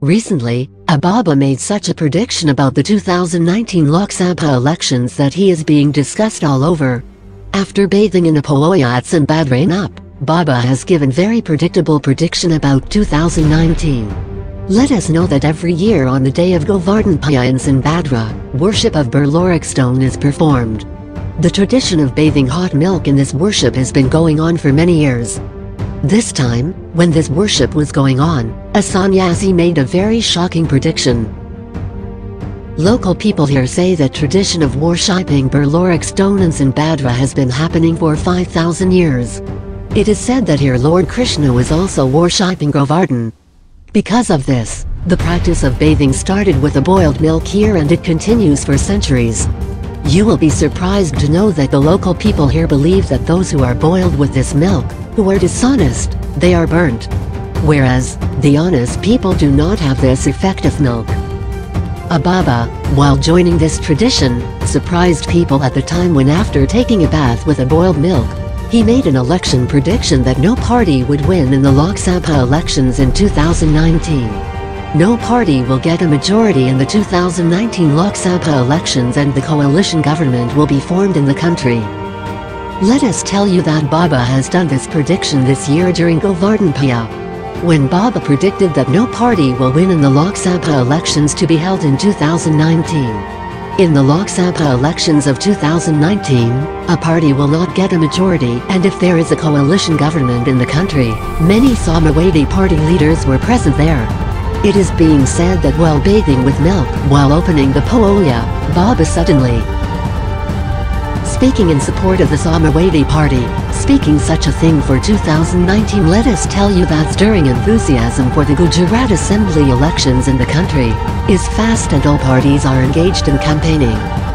Recently, Ababa made such a prediction about the 2019 Lok Sabha elections that he is being discussed all over. After bathing in a Poya at Badranap, Baba has given very predictable prediction about 2019. Let us know that every year on the day of Govardhan Puja in Badra, worship of Bir Loric stone is performed. The tradition of bathing hot milk in this worship has been going on for many years. This time, when this worship was going on, a sannyasi made a very shocking prediction. Local people here say that tradition of worshipping Bir Loric stones in Badra has been happening for 5,000 years. It is said that here Lord Krishna was also worshipping Govardhan. Because of this, the practice of bathing started with a boiled milk here and it continues for centuries. You will be surprised to know that the local people here believe that those who are boiled with this milk, who are dishonest, they are burnt. Whereas, the honest people do not have this effective milk. Ababa, while joining this tradition, surprised people at the time when after taking a bath with a boiled milk, he made an election prediction that no party would win in the Lok Sabha elections in 2019. No party will get a majority in the 2019 Lok Sabha elections and the coalition government will be formed in the country. Let us tell you that Baba has done this prediction this year during Govardhan Puja. When Baba predicted that no party will win in the Lok Sabha elections to be held in 2019. In the Lok Sabha elections of 2019, a party will not get a majority and if there is a coalition government in the country, many Samajwadi party leaders were present there. It is being said that while bathing with milk while opening the Poya, Baba suddenly Speaking in support of the Samajwadi Party, speaking such a thing for 2019 let us tell you that stirring enthusiasm for the Gujarat Assembly elections in the country is fast and all parties are engaged in campaigning.